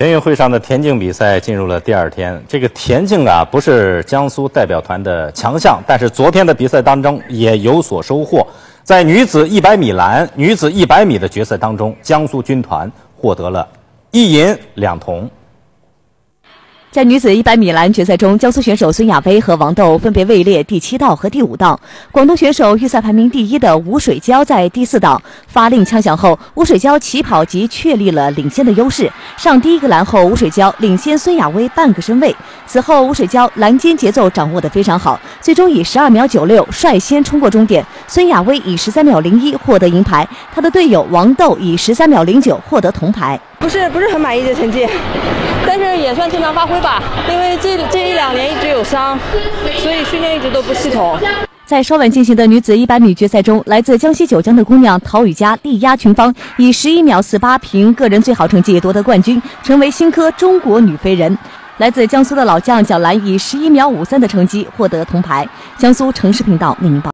全运会上的田径比赛进入了第二天。这个田径啊，不是江苏代表团的强项，但是昨天的比赛当中也有所收获。在女子一百米栏、女子一百米的决赛当中，江苏军团获得了一银两铜。在女子100米栏决赛中，江苏选手孙亚薇和王豆分别位列第七道和第五道。广东选手预赛排名第一的吴水娇在第四道发令枪响后，吴水娇起跑即确立了领先的优势。上第一个栏后，吴水娇领先孙亚薇半个身位。此后，吴水娇栏间节奏掌握得非常好，最终以12秒96率先冲过终点。孙亚威以十三秒零一获得银牌，他的队友王豆以十三秒零九获得铜牌。不是不是很满意这成绩。但是也算正常发挥吧，因为这这一两年一直有伤，所以训练一直都不系统。在稍晚进行的女子100米决赛中，来自江西九江的姑娘陶雨佳力压群芳，以11秒48凭个人最好成绩夺得冠军，成为新科中国女飞人。来自江苏的老将蒋兰以11秒53的成绩获得铜牌。江苏城市频道为您报。